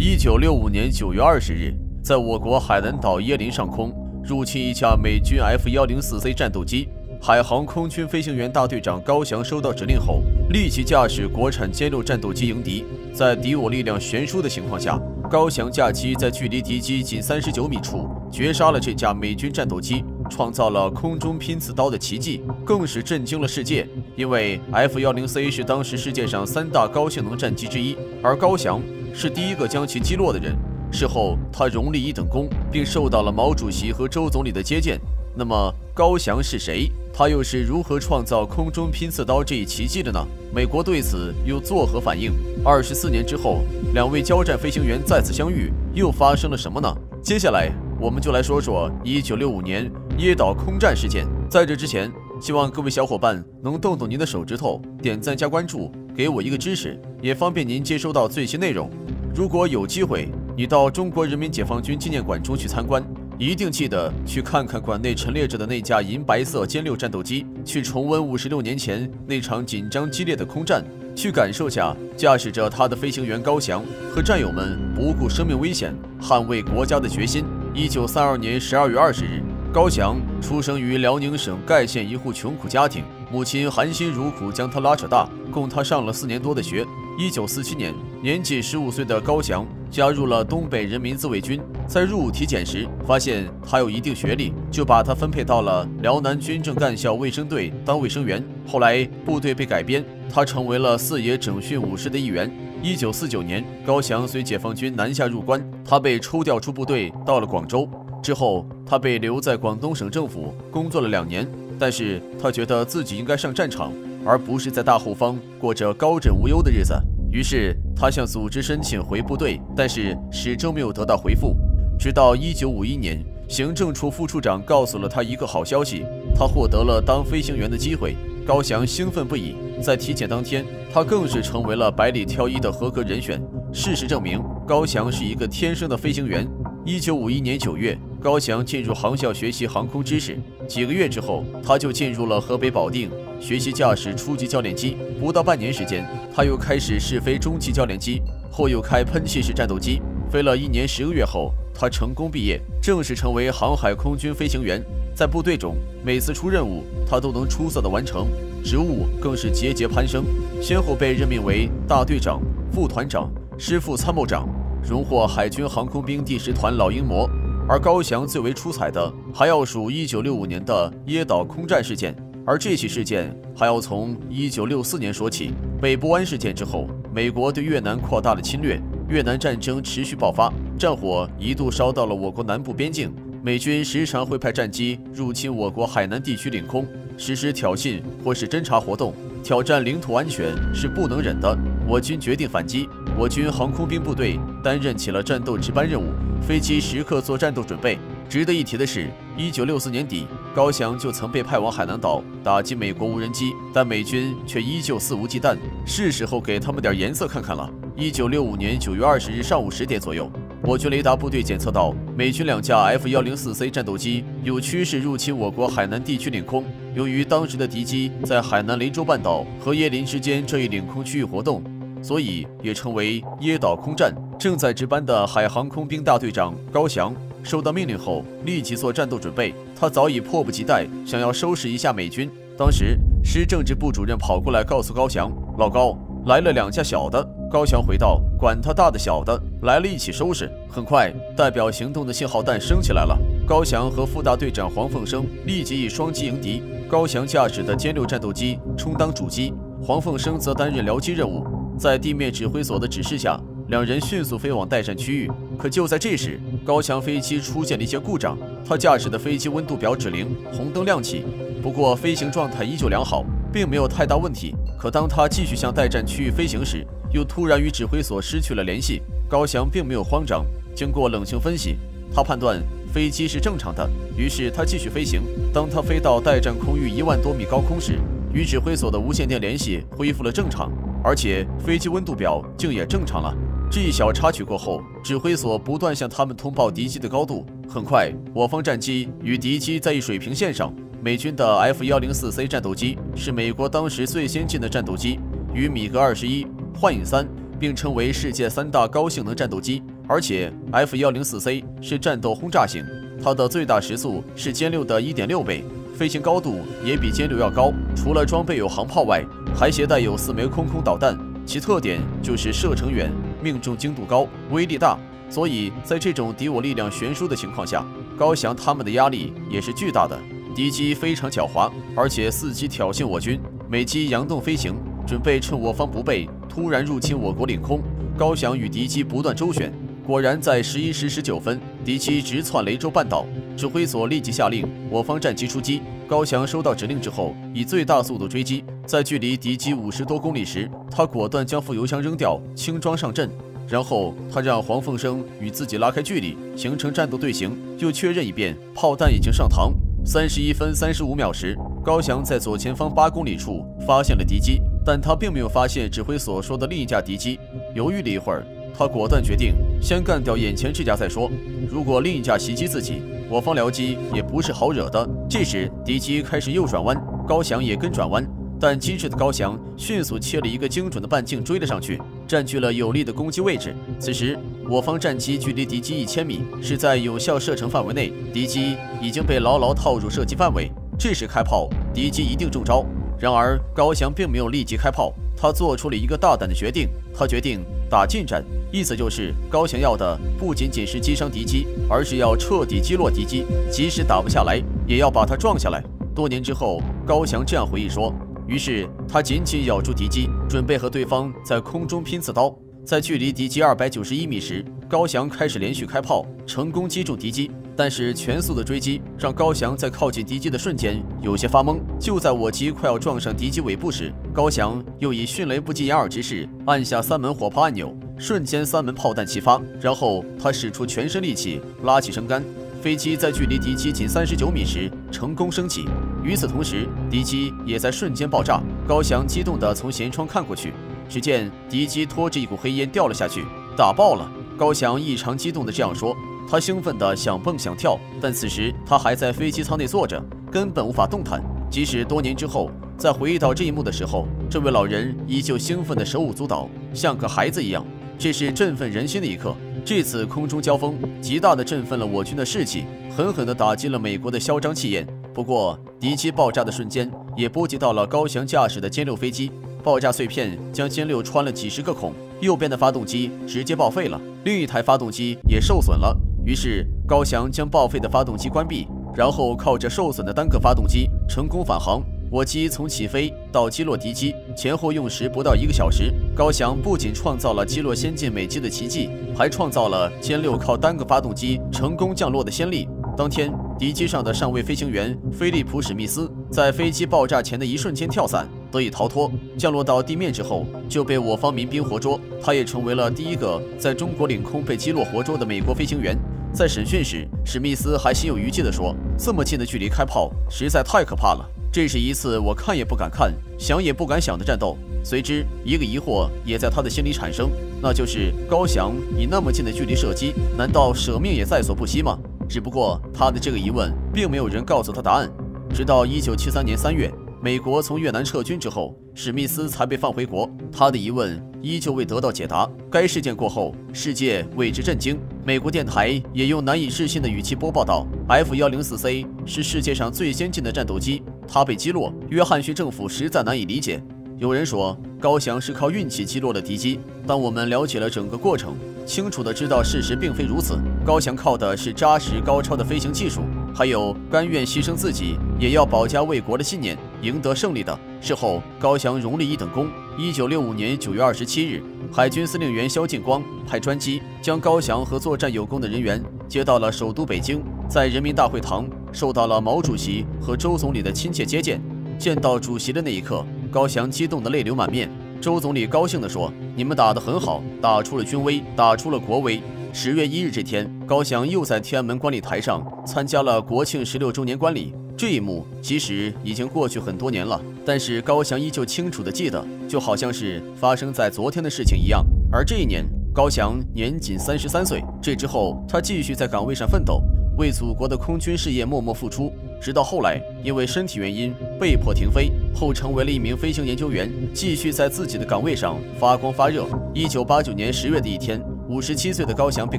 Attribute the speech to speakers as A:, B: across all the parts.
A: 一九六五年九月二十日，在我国海南岛椰林上空入侵一架美军 F 幺零四 C 战斗机。海航空军飞行员大队长高翔收到指令后，立即驾驶国产歼六战斗机迎敌。在敌我力量悬殊的情况下，高翔驾机在距离敌机仅三十九米处绝杀了这架美军战斗机，创造了空中拼刺刀的奇迹，更是震惊了世界。因为 F 幺零 C 是当时世界上三大高性能战机之一，而高翔。是第一个将其击落的人。事后，他荣立一等功，并受到了毛主席和周总理的接见。那么，高翔是谁？他又是如何创造空中拼刺刀这一奇迹的呢？美国对此又作何反应？二十四年之后，两位交战飞行员再次相遇，又发生了什么呢？接下来，我们就来说说一九六五年椰岛空战事件。在这之前，希望各位小伙伴能动动您的手指头，点赞加关注。给我一个支持，也方便您接收到最新内容。如果有机会，你到中国人民解放军纪念馆中去参观，一定记得去看看馆内陈列着的那架银白色歼六战斗机，去重温五十六年前那场紧张激烈的空战，去感受下驾驶着它的飞行员高翔和战友们不顾生命危险捍卫国家的决心。一九三二年十二月二十日，高翔出生于辽宁省盖县一户穷苦家庭。母亲含辛茹苦将他拉扯大，供他上了四年多的学。一九四七年，年仅十五岁的高翔加入了东北人民自卫军。在入伍体检时，发现他有一定学历，就把他分配到了辽南军政干校卫生队当卫生员。后来部队被改编，他成为了四野整训武师的一员。一九四九年，高翔随解放军南下入关，他被抽调出部队，到了广州。之后，他被留在广东省政府工作了两年。但是他觉得自己应该上战场，而不是在大后方过着高枕无忧的日子。于是他向组织申请回部队，但是始终没有得到回复。直到1951年，行政处副处长告诉了他一个好消息：他获得了当飞行员的机会。高翔兴奋不已。在体检当天，他更是成为了百里挑一的合格人选。事实证明，高翔是一个天生的飞行员。1951年9月。高翔进入航校学习航空知识，几个月之后，他就进入了河北保定学习驾驶初级教练机。不到半年时间，他又开始试飞中级教练机，后又开喷气式战斗机。飞了一年十个月后，他成功毕业，正式成为航海空军飞行员。在部队中，每次出任务，他都能出色的完成，职务更是节节攀升，先后被任命为大队长、副团长、师副参谋长，荣获海军航空兵第十团老鹰模。而高翔最为出彩的，还要数1965年的椰岛空战事件。而这起事件还要从1964年说起。北部湾事件之后，美国对越南扩大了侵略，越南战争持续爆发，战火一度烧到了我国南部边境。美军时常会派战机入侵我国海南地区领空，实施挑衅或是侦察活动，挑战领土安全是不能忍的。我军决定反击，我军航空兵部队担任起了战斗值班任务。飞机时刻做战斗准备。值得一提的是，一九六四年底，高翔就曾被派往海南岛打击美国无人机，但美军却依旧肆无忌惮。是时候给他们点颜色看看了。一九六五年九月二十日上午十点左右，我军雷达部队检测到美军两架 F 幺零四 C 战斗机有趋势入侵我国海南地区领空。由于当时的敌机在海南雷州半岛和椰林之间这一领空区域活动，所以也称为椰岛空战。正在值班的海航空兵大队长高翔收到命令后，立即做战斗准备。他早已迫不及待，想要收拾一下美军。当时，师政治部主任跑过来告诉高翔：“老高，来了两架小的。”高翔回道：“管他大的小的，来了一起收拾。”很快，代表行动的信号弹升起来了。高翔和副大队长黄凤生立即以双机迎敌。高翔驾驶的歼六战斗机充当主机，黄凤生则担任僚机任务。在地面指挥所的指示下。两人迅速飞往待战区域，可就在这时，高翔飞机出现了一些故障，他驾驶的飞机温度表指令红灯亮起，不过飞行状态依旧良好，并没有太大问题。可当他继续向待战区域飞行时，又突然与指挥所失去了联系。高翔并没有慌张，经过冷静分析，他判断飞机是正常的，于是他继续飞行。当他飞到待战空域一万多米高空时，与指挥所的无线电联系恢复了正常，而且飞机温度表竟也正常了。这一小插曲过后，指挥所不断向他们通报敌机的高度。很快，我方战机与敌机在一水平线上。美军的 F 幺零四 C 战斗机是美国当时最先进的战斗机，与米格二十一、幻影三、并称为世界三大高性能战斗机。而且 F 幺零四 C 是战斗轰炸型，它的最大时速是歼六的一点六倍，飞行高度也比歼六要高。除了装备有航炮外，还携带有四枚空空导弹，其特点就是射程远、命中精度高、威力大。所以在这种敌我力量悬殊的情况下，高翔他们的压力也是巨大的。敌机非常狡猾，而且伺机挑衅我军，每机佯动飞行，准备趁我方不备突然入侵我国领空。高翔与敌机不断周旋。果然，在十一时十九分，敌机直窜雷州半岛，指挥所立即下令我方战机出击。高翔收到指令之后，以最大速度追击，在距离敌机五十多公里时，他果断将副油箱扔掉，轻装上阵。然后他让黄凤生与自己拉开距离，形成战斗队形，又确认一遍炮弹已经上膛。三十一分三十五秒时，高翔在左前方八公里处发现了敌机，但他并没有发现指挥所说的另一架敌机。犹豫了一会儿。他果断决定先干掉眼前这架再说。如果另一架袭击自己，我方僚机也不是好惹的。这时敌机开始右转弯，高翔也跟转弯，但机智的高翔迅速切了一个精准的半径追了上去，占据了有利的攻击位置。此时我方战机距离敌机一千米，是在有效射程范围内，敌机已经被牢牢套入射击范围。这时开炮，敌机一定中招。然而高翔并没有立即开炮，他做出了一个大胆的决定，他决定。打近战，意思就是高翔要的不仅仅是击伤敌机，而是要彻底击落敌机，即使打不下来，也要把它撞下来。多年之后，高翔这样回忆说：“于是他紧紧咬住敌机，准备和对方在空中拼刺刀。在距离敌机二百九十一米时，高翔开始连续开炮，成功击中敌机。但是全速的追击让高翔在靠近敌机的瞬间有些发懵。就在我机快要撞上敌机尾部时，高翔又以迅雷不及掩耳之势按下三门火炮按钮，瞬间三门炮弹齐发。然后他使出全身力气拉起升杆，飞机在距离敌机仅三十九米时成功升起。与此同时，敌机也在瞬间爆炸。高翔激动地从舷窗看过去，只见敌机拖着一股黑烟掉了下去，打爆了。高翔异常激动地这样说。他兴奋地想蹦想跳，但此时他还在飞机舱内坐着，根本无法动弹。即使多年之后再回忆到这一幕的时候，这位老人依旧兴奋地手舞足蹈，像个孩子一样。这是振奋人心的一刻。这次空中交锋极大地振奋了我军的士气，狠狠地打击了美国的嚣张气焰。不过，敌机爆炸的瞬间也波及到了高翔驾驶的歼六飞机，爆炸碎片将歼六穿了几十个孔，右边的发动机直接报废了，另一台发动机也受损了。于是高翔将报废的发动机关闭，然后靠着受损的单个发动机成功返航。我机从起飞到击落敌机前后用时不到一个小时。高翔不仅创造了击落先进美机的奇迹，还创造了歼六靠单个发动机成功降落的先例。当天，敌机上的上尉飞行员菲利普·史密斯在飞机爆炸前的一瞬间跳伞。得以逃脱，降落到地面之后就被我方民兵活捉。他也成为了第一个在中国领空被击落活捉的美国飞行员。在审讯时，史密斯还心有余悸地说：“这么近的距离开炮，实在太可怕了。这是一次我看也不敢看、想也不敢想的战斗。”随之，一个疑惑也在他的心里产生，那就是高翔以那么近的距离射击，难道舍命也在所不惜吗？只不过他的这个疑问，并没有人告诉他答案。直到1973年3月。美国从越南撤军之后，史密斯才被放回国。他的疑问依旧未得到解答。该事件过后，世界为之震惊。美国电台也用难以置信的语气播报道：“F 幺零四 C 是世界上最先进的战斗机，它被击落，约翰逊政府实在难以理解。”有人说高翔是靠运气击落了敌机，但我们了解了整个过程，清楚的知道事实并非如此。高翔靠的是扎实高超的飞行技术。还有甘愿牺牲自己也要保家卫国的信念，赢得胜利的。事后，高翔荣立一等功。一九六五年九月二十七日，海军司令员萧劲光派专机将高翔和作战有功的人员接到了首都北京，在人民大会堂受到了毛主席和周总理的亲切接见。见到主席的那一刻，高翔激动得泪流满面。周总理高兴地说：“你们打得很好，打出了军威，打出了国威。”十月一日这天，高翔又在天安门观礼台上参加了国庆十六周年观礼。这一幕其实已经过去很多年了，但是高翔依旧清楚地记得，就好像是发生在昨天的事情一样。而这一年，高翔年仅三十三岁。这之后，他继续在岗位上奋斗，为祖国的空军事业默默付出。直到后来因为身体原因被迫停飞，后成为了一名飞行研究员，继续在自己的岗位上发光发热。一九八九年十月的一天，五十七岁的高翔被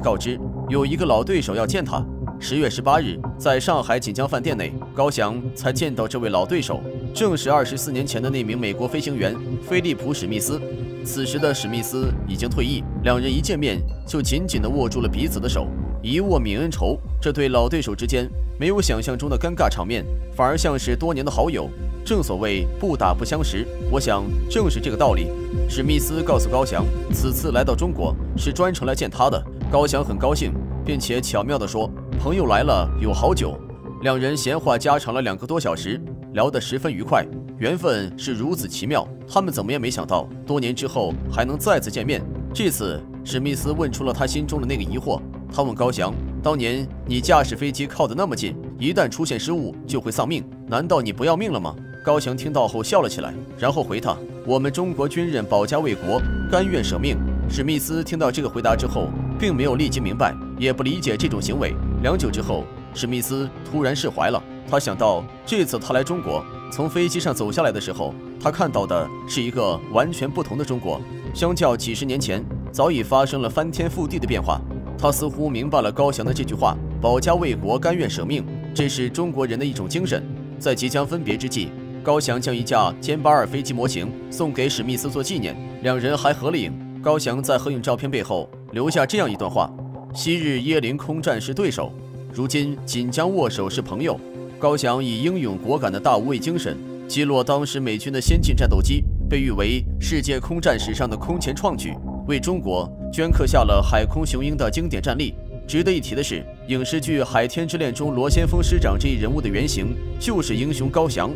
A: 告知有一个老对手要见他。十月十八日，在上海锦江饭店内，高翔才见到这位老对手，正是二十四年前的那名美国飞行员菲利普·史密斯。此时的史密斯已经退役，两人一见面就紧紧地握住了彼此的手，一握泯恩仇。这对老对手之间没有想象中的尴尬场面，反而像是多年的好友。正所谓不打不相识，我想正是这个道理。史密斯告诉高翔，此次来到中国是专程来见他的。高翔很高兴，并且巧妙地说。朋友来了有好酒，两人闲话家常了两个多小时，聊得十分愉快。缘分是如此奇妙，他们怎么也没想到，多年之后还能再次见面。这次，史密斯问出了他心中的那个疑惑。他问高翔：“当年你驾驶飞机靠得那么近，一旦出现失误就会丧命，难道你不要命了吗？”高翔听到后笑了起来，然后回他：“我们中国军人保家卫国，甘愿舍命。”史密斯听到这个回答之后，并没有立即明白，也不理解这种行为。良久之后，史密斯突然释怀了。他想到，这次他来中国，从飞机上走下来的时候，他看到的是一个完全不同的中国。相较几十年前，早已发生了翻天覆地的变化。他似乎明白了高翔的这句话：“保家卫国，甘愿舍命，这是中国人的一种精神。”在即将分别之际，高翔将一架歼八二飞机模型送给史密斯做纪念，两人还合了影。高翔在合影照片背后留下这样一段话。昔日椰林空战是对手，如今锦江握手是朋友。高翔以英勇果敢的大无畏精神击落当时美军的先进战斗机，被誉为世界空战史上的空前创举，为中国镌刻下了海空雄鹰的经典战例。值得一提的是，影视剧《海天之恋》中罗先锋师长这一人物的原型就是英雄高翔。